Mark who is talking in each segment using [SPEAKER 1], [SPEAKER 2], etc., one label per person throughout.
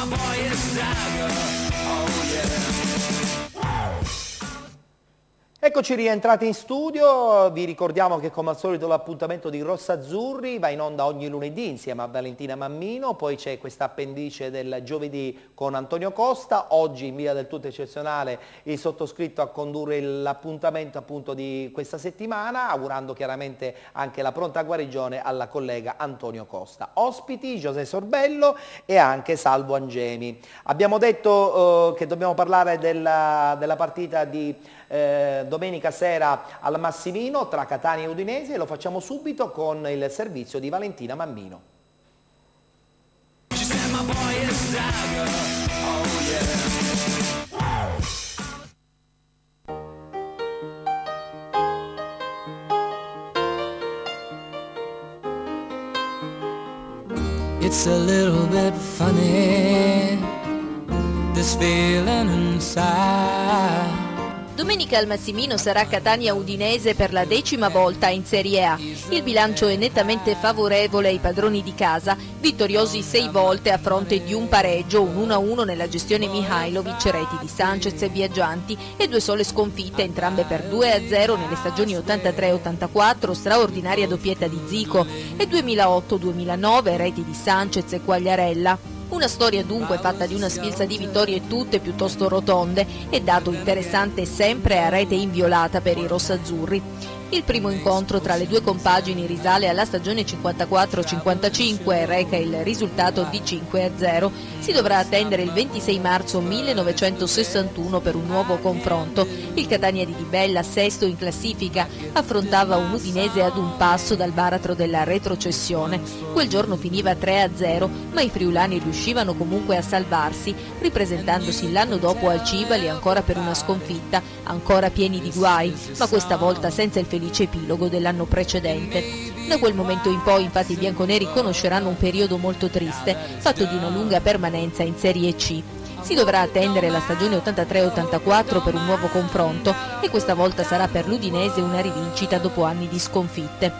[SPEAKER 1] my boy is dagger. Oh yeah. Eccoci rientrati in studio, vi ricordiamo che come al solito l'appuntamento di Rossa Azzurri va in onda ogni lunedì insieme a Valentina Mammino, poi c'è questa appendice del giovedì con Antonio Costa, oggi in via del tutto eccezionale il sottoscritto a condurre l'appuntamento appunto di questa settimana, augurando chiaramente anche la pronta guarigione alla collega Antonio Costa. Ospiti Giuseppe Sorbello e anche Salvo Angemi. Abbiamo detto eh, che dobbiamo parlare della, della partita di eh, domenica sera al Massimino tra Catania e Udinese e lo facciamo subito con il servizio di Valentina Mammino.
[SPEAKER 2] It's a little bit funny, this feeling inside.
[SPEAKER 3] Domenica al Massimino sarà Catania Udinese per la decima volta in Serie A. Il bilancio è nettamente favorevole ai padroni di casa, vittoriosi sei volte a fronte di un pareggio, un 1-1 nella gestione Mihailovic, reti di Sanchez e Viaggianti e due sole sconfitte, entrambe per 2-0 nelle stagioni 83-84, straordinaria doppietta di Zico e 2008-2009, reti di Sanchez e Quagliarella. Una storia dunque fatta di una sfilza di vittorie tutte piuttosto rotonde e dato interessante sempre a rete inviolata per i rossazzurri. Il primo incontro tra le due compagini risale alla stagione 54-55 e reca il risultato di 5-0. Si dovrà attendere il 26 marzo 1961 per un nuovo confronto. Il Catania di Di Bella, sesto in classifica, affrontava un Udinese ad un passo dal baratro della retrocessione. Quel giorno finiva 3-0, ma i friulani riuscivano comunque a salvarsi, ripresentandosi l'anno dopo al Cibali ancora per una sconfitta, ancora pieni di guai, ma questa volta senza il felice epilogo dell'anno precedente. Da quel momento in poi infatti i bianconeri conosceranno un periodo molto triste, fatto di una lunga permanenza in Serie C. Si dovrà attendere la stagione 83-84 per un nuovo confronto e questa volta sarà per l'Udinese una rivincita dopo anni di sconfitte.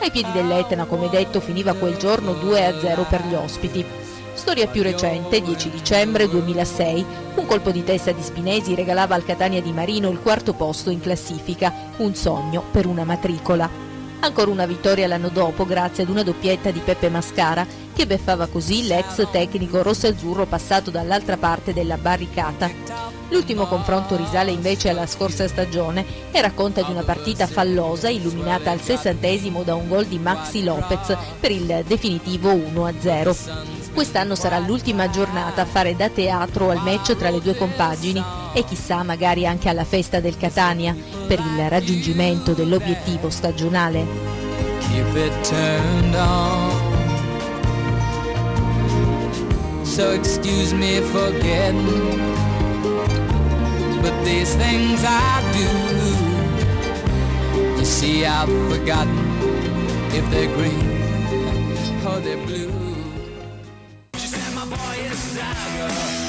[SPEAKER 3] Ai piedi dell'Etna, come detto, finiva quel giorno 2-0 per gli ospiti. Storia più recente, 10 dicembre 2006, un colpo di testa di Spinesi regalava al Catania di Marino il quarto posto in classifica, un sogno per una matricola. Ancora una vittoria l'anno dopo grazie ad una doppietta di Peppe Mascara che beffava così l'ex tecnico rossazzurro passato dall'altra parte della barricata. L'ultimo confronto risale invece alla scorsa stagione e racconta di una partita fallosa illuminata al sessantesimo da un gol di Maxi Lopez per il definitivo 1-0. Quest'anno sarà l'ultima giornata a fare da teatro al match tra le due compagini e chissà magari anche alla festa del Catania per il raggiungimento dell'obiettivo stagionale. So excuse me for getting But these things I do You see I've forgotten If they're green or they're blue desire.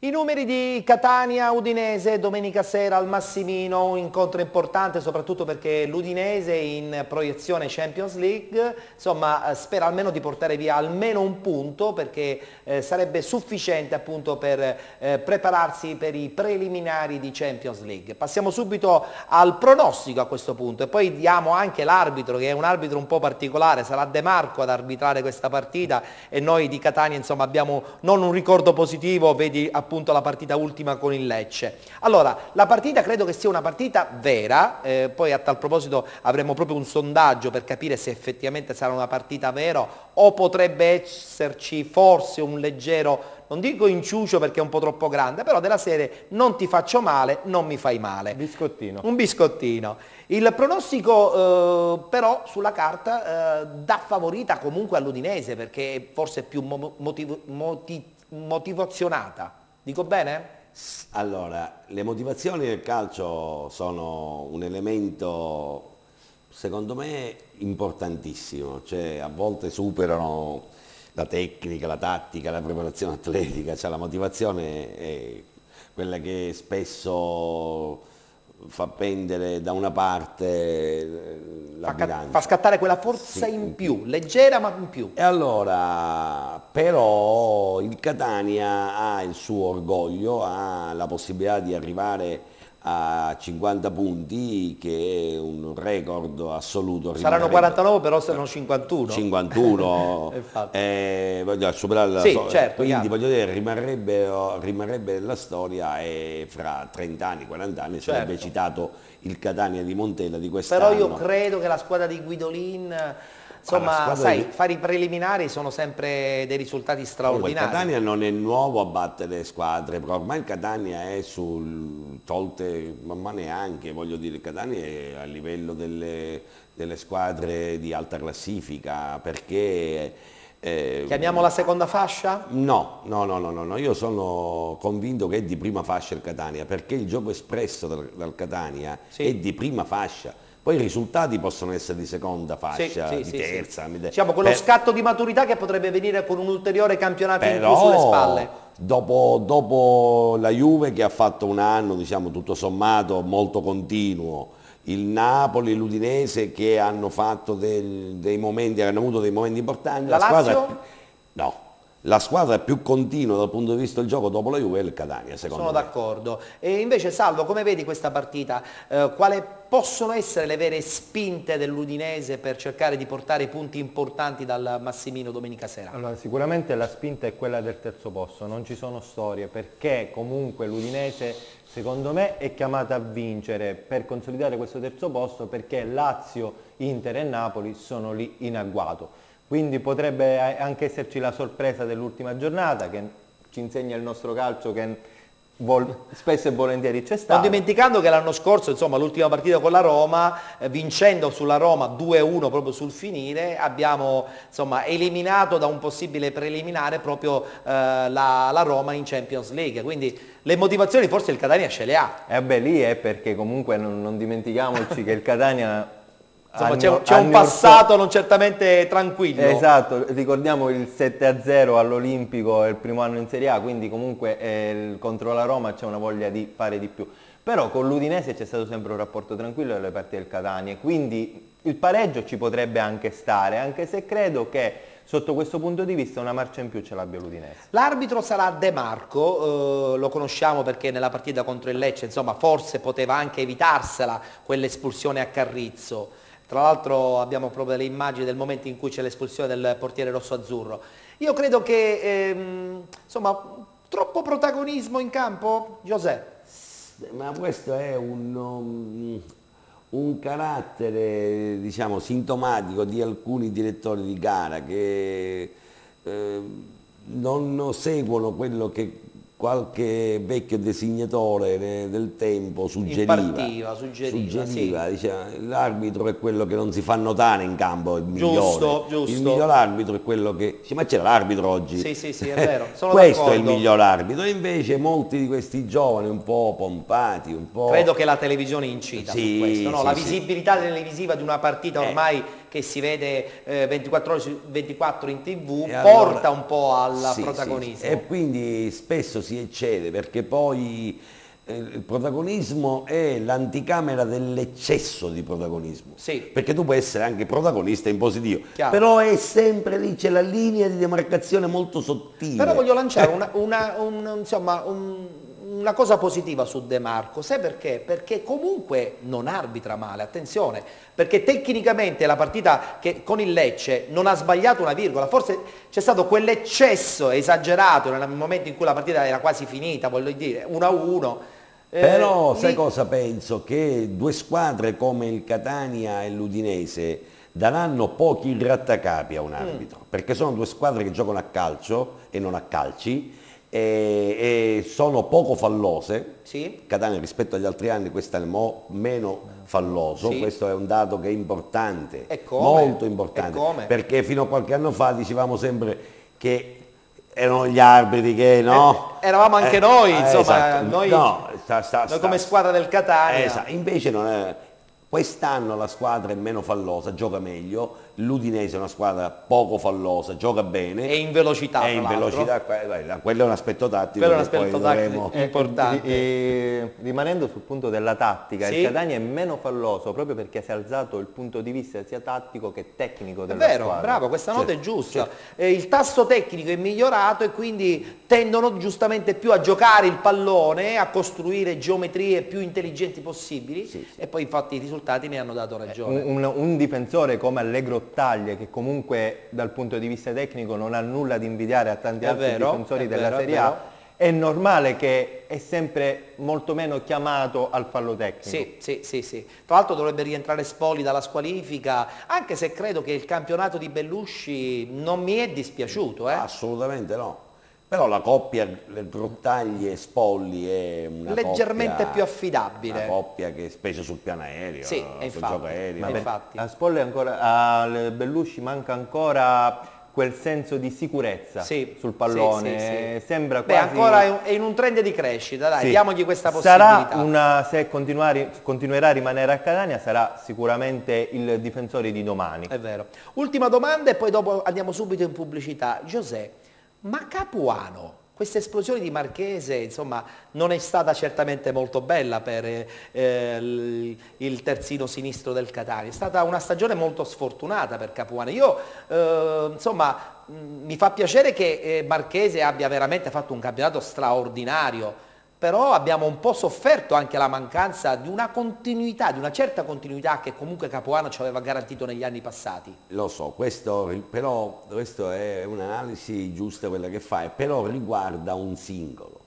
[SPEAKER 1] I numeri di Catania Udinese domenica sera al Massimino, un incontro importante soprattutto perché l'Udinese in proiezione Champions League insomma spera almeno di portare via almeno un punto perché eh, sarebbe sufficiente appunto per eh, prepararsi per i preliminari di Champions League. Passiamo subito al pronostico a questo punto e poi diamo anche l'arbitro che è un arbitro un po' particolare, sarà De Marco ad arbitrare questa partita e noi di Catania insomma abbiamo non un ricordo positivo, vedi appunto appunto la partita ultima con il Lecce. Allora, la partita credo che sia una partita vera, eh, poi a tal proposito avremo proprio un sondaggio per capire se effettivamente sarà una partita vera o potrebbe esserci forse un leggero non dico inciucio perché è un po' troppo grande, però della serie non ti faccio male, non mi fai male.
[SPEAKER 4] Biscottino.
[SPEAKER 1] Un biscottino. Il pronostico eh, però sulla carta eh, dà favorita comunque all'Udinese perché forse è più motiv motiv motivazionata. Dico bene?
[SPEAKER 4] Allora, le motivazioni del calcio sono un elemento, secondo me, importantissimo, cioè a volte superano la tecnica, la tattica, la preparazione atletica, cioè la motivazione è quella che spesso fa pendere da una parte eh, la
[SPEAKER 1] Fa, ca-
[SPEAKER 4] bilancia.
[SPEAKER 1] fa scattare quella forza
[SPEAKER 4] Sì,
[SPEAKER 1] in più, leggera ma in più.
[SPEAKER 4] E allora, però il Catania ha il suo orgoglio, ha la possibilità di arrivare a 50 punti che è un record assoluto.
[SPEAKER 1] Saranno
[SPEAKER 4] rimarrebbe-
[SPEAKER 1] 49 però sono 51.
[SPEAKER 4] 51
[SPEAKER 1] Infatti.
[SPEAKER 4] eh, voglio superare la
[SPEAKER 1] Sì,
[SPEAKER 4] so-
[SPEAKER 1] certo,
[SPEAKER 4] quindi
[SPEAKER 1] chiaro.
[SPEAKER 4] voglio dire rimarrebbe, rimarrebbe nella storia e fra 30 anni 40 anni sarebbe
[SPEAKER 1] Certo.
[SPEAKER 4] citato il Catania di Montella di quest'anno
[SPEAKER 1] Però io credo che la squadra di Guidolin, insomma, sai,
[SPEAKER 4] di-
[SPEAKER 1] fare i preliminari sono sempre dei risultati
[SPEAKER 4] Comunque, il
[SPEAKER 1] straordinari.
[SPEAKER 4] Catania non è nuovo a battere squadre, però ormai il Catania è sul tolte, ma neanche, voglio dire, il Catania è a livello delle, delle squadre di alta classifica, perché... eh,
[SPEAKER 1] Chiamiamo la seconda fascia?
[SPEAKER 4] No, no, no, no, no, no, io sono convinto che è di prima fascia il Catania, perché il gioco espresso dal, dal Catania
[SPEAKER 1] Sì.
[SPEAKER 4] è di prima fascia. Poi i risultati possono essere di seconda fascia,
[SPEAKER 1] Sì, sì,
[SPEAKER 4] di
[SPEAKER 1] sì,
[SPEAKER 4] terza.
[SPEAKER 1] Diciamo quello
[SPEAKER 4] per-
[SPEAKER 1] scatto di maturità che potrebbe venire con un ulteriore campionato in più sulle
[SPEAKER 4] però
[SPEAKER 1] spalle.
[SPEAKER 4] dopo, dopo la Juve che ha fatto un anno diciamo tutto sommato molto continuo il Napoli, l'Udinese che hanno fatto del- dei momenti, hanno avuto dei momenti importanti
[SPEAKER 1] La
[SPEAKER 4] squadra
[SPEAKER 1] Lazio?
[SPEAKER 4] no, la squadra più continua dal punto di vista del gioco dopo la Juve è il Catania secondo
[SPEAKER 1] Sono
[SPEAKER 4] me
[SPEAKER 1] d'accordo. E invece Salvo, come vedi questa partita? Eh, quali possono essere le vere spinte dell'Udinese per cercare di portare i punti importanti dal Massimino domenica sera?
[SPEAKER 5] Allora, sicuramente la spinta è quella del terzo posto, non ci sono storie perché comunque l'Udinese secondo me è chiamata a vincere per consolidare questo terzo posto perché Lazio, Inter e Napoli sono lì in agguato. Quindi potrebbe anche esserci la sorpresa dell'ultima giornata che ci insegna il nostro calcio che spesso e volentieri c'è
[SPEAKER 1] Non
[SPEAKER 5] stato.
[SPEAKER 1] dimenticando che l'anno scorso, insomma, l'ultima partita con la Roma, eh, vincendo sulla Roma 2-1 proprio sul finire, abbiamo insomma, eliminato da un possibile preliminare proprio eh, la, la Roma in Champions League. Quindi le motivazioni forse il Catania ce le ha.
[SPEAKER 5] E beh, lì è perché comunque non, non dimentichiamoci che il Catania...
[SPEAKER 1] Insomma, c'è, un
[SPEAKER 5] or-
[SPEAKER 1] passato non certamente tranquillo.
[SPEAKER 5] Esatto, ricordiamo il 7-0 all'Olimpico il primo anno in Serie A, quindi comunque eh, contro la Roma c'è una voglia di fare di più. Però con l'Udinese c'è stato sempre un rapporto tranquillo nelle partite del Catania, quindi il pareggio ci potrebbe anche stare, anche se credo che sotto questo punto di vista una marcia in più ce l'abbia l'Udinese.
[SPEAKER 1] L'arbitro sarà De Marco, eh, lo conosciamo perché nella partita contro il Lecce, insomma, forse poteva anche evitarsela quell'espulsione a Carrizzo. Tra l'altro abbiamo proprio le immagini del momento in cui c'è l'espulsione del portiere rosso-azzurro. Io credo che, ehm, insomma, troppo protagonismo in campo, Giuseppe.
[SPEAKER 4] Ma questo è un, um, un carattere diciamo, sintomatico di alcuni direttori di gara che eh, non seguono quello che qualche vecchio designatore de- del tempo suggeriva.
[SPEAKER 1] Impartiva, suggeriva,
[SPEAKER 4] Suggeriva, diceva, l'arbitro è quello che non si fa notare in campo, il migliore.
[SPEAKER 1] Giusto, giusto.
[SPEAKER 4] Il miglior arbitro è quello che... Sì, ma c'era l'arbitro oggi.
[SPEAKER 1] Sì, sì, sì, è vero, sono
[SPEAKER 4] Questo è il miglior arbitro. E invece molti di questi giovani un po' pompati, un po'...
[SPEAKER 1] Credo che la televisione incida
[SPEAKER 4] Sì,
[SPEAKER 1] su questo, no?
[SPEAKER 4] sì,
[SPEAKER 1] la
[SPEAKER 4] sì.
[SPEAKER 1] visibilità televisiva di una partita
[SPEAKER 4] Eh.
[SPEAKER 1] Che si vede eh, 24 ore su 24 in tv
[SPEAKER 4] E allora-
[SPEAKER 1] porta un po' al
[SPEAKER 4] Sì, sì,
[SPEAKER 1] protagonismo.
[SPEAKER 4] sì. E quindi spesso si eccede perché poi eh, il protagonismo è l'anticamera dell'eccesso di protagonismo.
[SPEAKER 1] Sì.
[SPEAKER 4] Perché tu puoi essere anche protagonista in positivo,
[SPEAKER 1] Chiaro.
[SPEAKER 4] però è sempre lì, c'è la linea di demarcazione molto sottile.
[SPEAKER 1] Però voglio lanciare una, una- un- insomma, un- una cosa positiva su De Marco, sai perché? Perché comunque non arbitra male, attenzione, perché tecnicamente la partita che con il Lecce non ha sbagliato una virgola, forse c'è stato quell'eccesso esagerato nel momento in cui la partita era quasi finita, voglio dire, 1-1. eh,
[SPEAKER 4] Però sai
[SPEAKER 1] lì-
[SPEAKER 4] cosa penso? Che due squadre come il Catania e l'Udinese daranno pochi grattacapi a un arbitro, perché sono due squadre che giocano a calcio e non a calci e, e sono poco fallose.
[SPEAKER 1] Sì.
[SPEAKER 4] Catania rispetto agli altri anni quest'anno è mo- meno falloso,
[SPEAKER 1] Sì.
[SPEAKER 4] questo è un dato che è importante, molto importante, perché fino a qualche anno fa dicevamo sempre che erano gli arbitri che no?
[SPEAKER 1] Eh, eravamo anche noi, insomma,
[SPEAKER 4] esatto.
[SPEAKER 1] noi-
[SPEAKER 4] No, sta- sta-
[SPEAKER 1] Noi
[SPEAKER 4] sta-
[SPEAKER 1] come squadra del Catania.
[SPEAKER 4] Esatto, invece non è- Quest'anno la squadra è meno fallosa, gioca meglio, l'Udinese è una squadra poco fallosa, gioca bene.
[SPEAKER 1] È in velocità.
[SPEAKER 4] È in velocità, quello è un aspetto tattico.
[SPEAKER 1] Quello è un aspetto tattico
[SPEAKER 5] eh,
[SPEAKER 1] importante.
[SPEAKER 5] E, rimanendo sul punto della tattica, sì? il Catania è meno falloso proprio perché si è alzato il punto di vista sia tattico che tecnico della
[SPEAKER 1] è vero,
[SPEAKER 5] squadra.
[SPEAKER 1] bravo, questa nota certo, è giusta. Certo. Eh, il tasso tecnico è migliorato e quindi tendono giustamente più a giocare il pallone, a costruire geometrie più intelligenti possibili sì, sì. e poi infatti i risultati ne hanno dato ragione.
[SPEAKER 5] Un, un, un difensore come Allegro Taglie che comunque dal punto di vista tecnico non ha nulla di invidiare a tanti è altri vero, difensori della vero, Serie A, è normale che è sempre molto meno chiamato al fallo tecnico.
[SPEAKER 1] Sì, sì, sì, sì. Tra l'altro dovrebbe rientrare Spoli dalla squalifica, anche se credo che il campionato di Bellusci non mi è dispiaciuto. Eh?
[SPEAKER 4] Assolutamente no. Però la coppia Grottagli e Spolli è una
[SPEAKER 1] leggermente
[SPEAKER 4] coppia,
[SPEAKER 1] più affidabile.
[SPEAKER 4] Una coppia che specie sul piano aereo,
[SPEAKER 1] sì, infatti,
[SPEAKER 4] aereo.
[SPEAKER 5] Ma infatti. A Spolli ancora, a Bellusci manca ancora quel senso di sicurezza sì, sul pallone. Sì, sì, Sembra
[SPEAKER 1] Beh, ancora è in un trend di crescita, dai, diamogli questa possibilità.
[SPEAKER 5] Sarà una, se continuerà a rimanere a Catania, sarà sicuramente il difensore di domani.
[SPEAKER 1] È vero. Ultima domanda e poi dopo andiamo subito in pubblicità. Giuseppe, ma Capuano, questa esplosione di Marchese insomma, non è stata certamente molto bella per eh, il, terzino sinistro del Catania, è stata una stagione molto sfortunata per Capuano. Io eh, insomma, mh, mi fa piacere che eh, Marchese abbia veramente fatto un campionato straordinario, però abbiamo un po' sofferto anche la mancanza di una continuità, di una certa continuità che comunque Capuano ci aveva garantito negli anni passati.
[SPEAKER 4] Lo so, questo, però questo è un'analisi giusta quella che fai, però riguarda un singolo.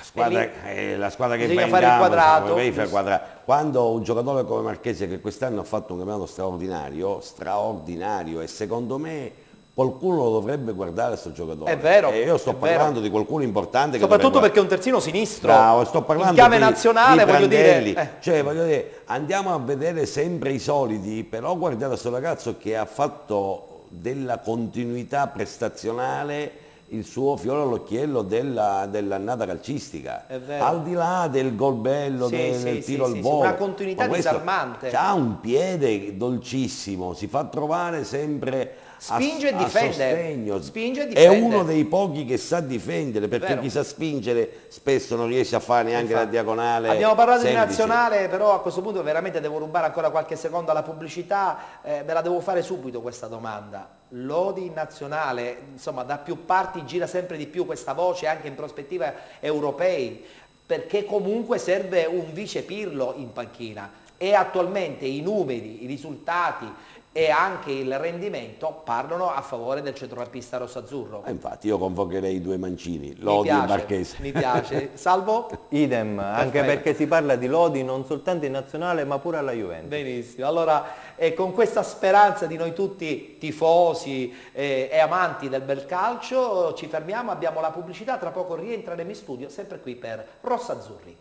[SPEAKER 4] Squadra, lì, eh, la squadra che
[SPEAKER 1] va fare il quadrato.
[SPEAKER 4] il quadrato. Quando un giocatore come Marchese che quest'anno ha fatto un campionato straordinario, straordinario e secondo me qualcuno lo dovrebbe guardare questo giocatore.
[SPEAKER 1] È vero.
[SPEAKER 4] E io sto parlando
[SPEAKER 1] vero.
[SPEAKER 4] di qualcuno importante.
[SPEAKER 1] Soprattutto perché è un terzino sinistro.
[SPEAKER 4] Bravo, sto parlando
[SPEAKER 1] in chiave
[SPEAKER 4] di,
[SPEAKER 1] nazionale,
[SPEAKER 4] di
[SPEAKER 1] voglio dire.
[SPEAKER 4] Eh. Cioè, voglio dire, andiamo a vedere sempre i soliti, però guardate questo ragazzo che ha fatto della continuità prestazionale il suo fiore all'occhiello dell'annata dell calcistica. Al di là del gol bello, sì, del, sì, del tiro sì, al volo.
[SPEAKER 1] Una continuità disarmante.
[SPEAKER 4] Ha un piede dolcissimo, si fa trovare sempre
[SPEAKER 1] Spinge
[SPEAKER 4] a,
[SPEAKER 1] e
[SPEAKER 4] difende.
[SPEAKER 1] Spinge e
[SPEAKER 4] difende. È uno dei pochi che sa difendere, perché Vero. chi sa spingere spesso non riesce a fare neanche Infatti. la diagonale.
[SPEAKER 1] Abbiamo parlato semplice. di nazionale, però a questo punto veramente devo rubare ancora qualche secondo alla pubblicità, eh, ve la devo fare subito questa domanda. Lodi nazionale, insomma da più parti gira sempre di più questa voce anche in prospettiva europei, perché comunque serve un vice Pirlo in panchina e attualmente i numeri, i risultati, e anche il rendimento parlano a favore del centrocampista rosso-azzurro.
[SPEAKER 4] Eh, infatti io convocherei i due mancini, Lodi piace, e Marchese.
[SPEAKER 1] Mi piace. Salvo?
[SPEAKER 5] Idem, anche perché si parla di Lodi non soltanto in nazionale ma pure alla Juventus.
[SPEAKER 1] Benissimo, allora eh, con questa speranza di noi tutti tifosi eh, e amanti del bel calcio ci fermiamo, abbiamo la pubblicità, tra poco rientreremo in studio sempre qui per Rosso-Azzurri.